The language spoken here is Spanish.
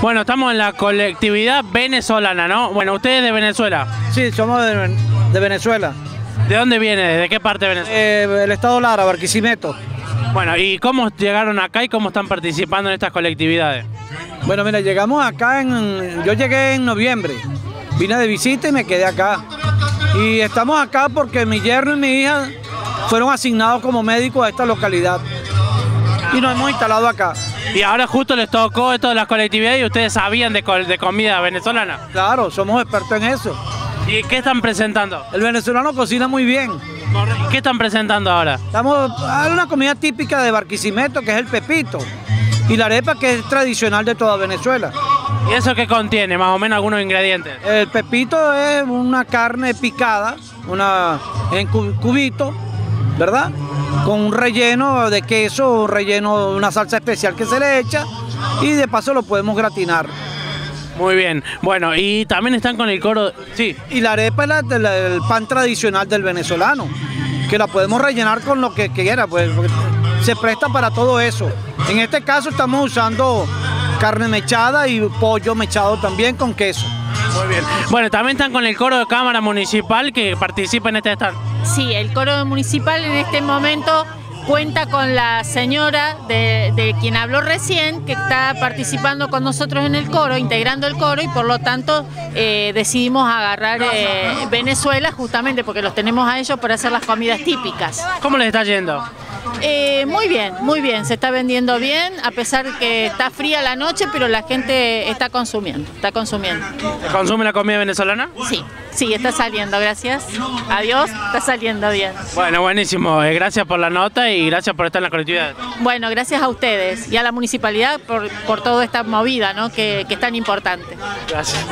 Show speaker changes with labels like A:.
A: Bueno, estamos en la colectividad venezolana, ¿no? Bueno, ustedes de Venezuela.
B: Sí, somos de, de Venezuela.
A: ¿De dónde viene? ¿De qué parte de Venezuela?
B: Eh, el estado Lara, Barquisimeto.
A: Bueno, ¿y cómo llegaron acá y cómo están participando en estas colectividades?
B: Bueno, mira, llegamos acá en... Yo llegué en noviembre. Vine de visita y me quedé acá. Y estamos acá porque mi yerno y mi hija fueron asignados como médicos a esta localidad. Y nos hemos instalado acá.
A: Y ahora justo les tocó esto de las colectividades y ustedes sabían de, de comida venezolana.
B: Claro, somos expertos en eso.
A: ¿Y qué están presentando?
B: El venezolano cocina muy bien.
A: ¿Qué están presentando ahora?
B: Estamos a una comida típica de Barquisimeto, que es el pepito. Y la arepa, que es tradicional de toda Venezuela.
A: ¿Y eso qué contiene? Más o menos algunos ingredientes.
B: El pepito es una carne picada, una en cubito, ¿verdad? Con un relleno de queso, un relleno de una salsa especial que se le echa y de paso lo podemos gratinar.
A: Muy bien. Bueno, y también están con el coro. Sí.
B: Y la arepa es el pan tradicional del venezolano, que la podemos rellenar con lo que quiera, pues se presta para todo eso. En este caso estamos usando carne mechada y pollo mechado también con queso.
A: Muy bien. Bueno, también están con el coro de Cámara Municipal que participa en este stand.
C: Sí, el coro municipal en este momento cuenta con la señora de, quien habló recién, que está participando con nosotros en el coro, integrando el coro, y por lo tanto eh, decidimos agarrar eh, Venezuela justamente porque los tenemos a ellos para hacer las comidas típicas.
A: ¿Cómo les está yendo?
C: Eh, muy bien, muy bien, se está vendiendo bien, a pesar que está fría la noche, pero la gente está consumiendo, está consumiendo.
A: ¿Consume la comida venezolana?
C: Sí, sí, está saliendo, gracias. Adiós, está saliendo bien.
A: Bueno, buenísimo, eh, gracias por la nota y gracias por estar en la colectividad.
C: Bueno, gracias a ustedes y a la municipalidad por, por toda esta movida, ¿no? que, que es tan importante.
A: Gracias.